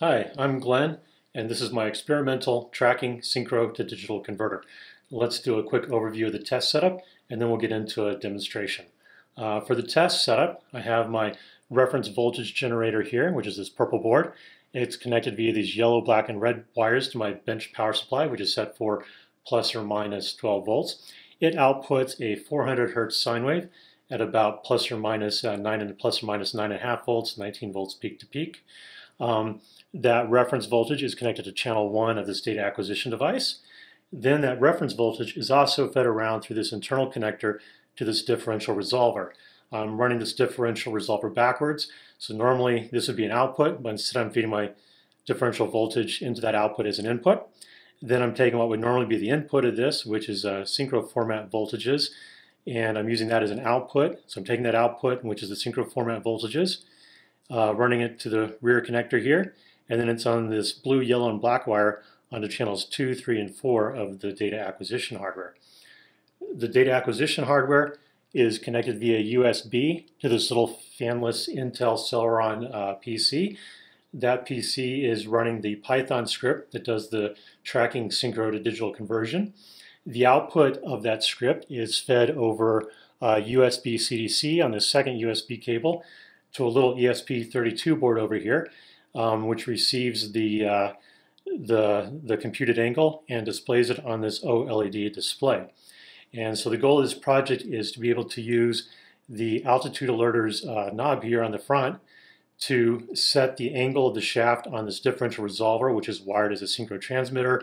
Hi, I'm Glen, and this is my experimental tracking synchro to digital converter. Let's do a quick overview of the test setup, and then we'll get into a demonstration. Uh, for the test setup, I have my reference voltage generator here, which is this purple board. It's connected via these yellow, black, and red wires to my bench power supply, which is set for plus or minus 12 volts. It outputs a 400 hertz sine wave at about plus or minus, uh, 9 and plus or minus 9.5 volts, 19 volts peak to peak. Um, that reference voltage is connected to channel 1 of this data acquisition device. Then that reference voltage is also fed around through this internal connector to this differential resolver. I'm running this differential resolver backwards. So normally this would be an output, but instead I'm feeding my differential voltage into that output as an input. Then I'm taking what would normally be the input of this, which is uh, synchro format voltages, and I'm using that as an output. So I'm taking that output, which is the synchro format voltages, uh, running it to the rear connector here, and then it's on this blue, yellow, and black wire onto channels 2, 3, and 4 of the data acquisition hardware. The data acquisition hardware is connected via USB to this little fanless Intel Celeron uh, PC. That PC is running the Python script that does the tracking synchro to digital conversion. The output of that script is fed over uh, USB CDC on the second USB cable to a little ESP32 board over here, um, which receives the, uh, the, the computed angle and displays it on this OLED display. And so the goal of this project is to be able to use the altitude alerters uh, knob here on the front to set the angle of the shaft on this differential resolver, which is wired as a synchro transmitter,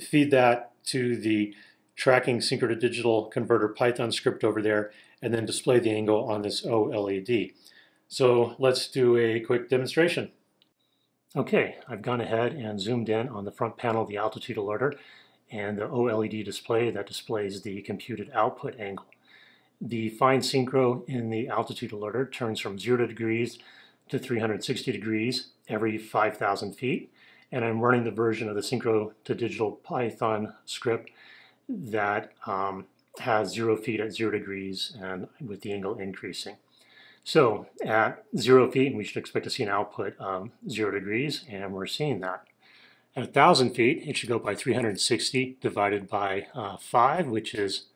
feed that to the tracking synchro to digital converter Python script over there, and then display the angle on this OLED. So let's do a quick demonstration. Okay, I've gone ahead and zoomed in on the front panel of the altitude alerter and the OLED display that displays the computed output angle. The fine synchro in the altitude alerter turns from 0 degrees to 360 degrees every 5,000 feet, and I'm running the version of the synchro to digital Python script that um, has 0 feet at 0 degrees and with the angle increasing. So at zero feet, we should expect to see an output of zero degrees, and we're seeing that. At 1,000 feet, it should go by 360 divided by uh, 5, which is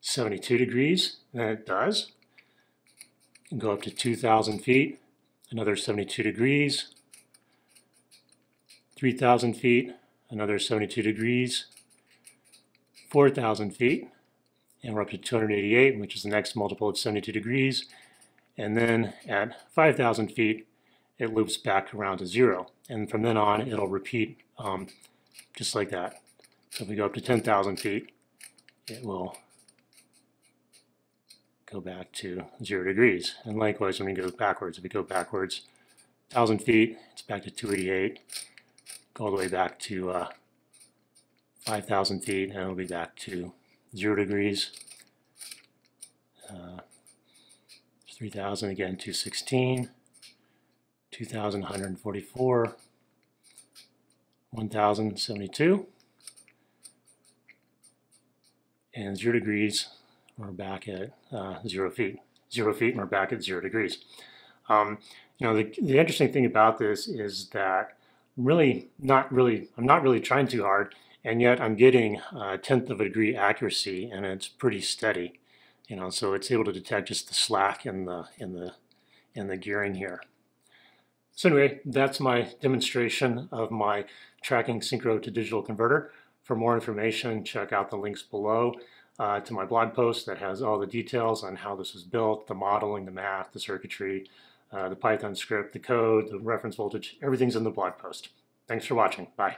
72 degrees, and it does. Go up to 2,000 feet, another 72 degrees. 3,000 feet, another 72 degrees. 4,000 feet, and we're up to 288, which is the next multiple of 72 degrees. And then at 5,000 feet, it loops back around to zero. And from then on, it'll repeat um, just like that. So if we go up to 10,000 feet, it will go back to zero degrees. And likewise, when we go backwards, if we go backwards 1,000 feet, it's back to 288. Go all the way back to uh, 5,000 feet, and it'll be back to zero degrees. Uh, 3,000 again, 216, 2,144, 1,072, and zero degrees, we're back at uh, zero feet. Zero feet, and we're back at zero degrees. Um, you know, the, the interesting thing about this is that really not really, I'm not really trying too hard, and yet I'm getting a tenth of a degree accuracy, and it's pretty steady you know, so it's able to detect just the slack in the in the in the gearing here. So anyway, that's my demonstration of my tracking synchro to digital converter. For more information, check out the links below uh, to my blog post that has all the details on how this was built, the modeling, the math, the circuitry, uh, the Python script, the code, the reference voltage, everything's in the blog post. Thanks for watching. Bye.